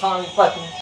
sorry fucking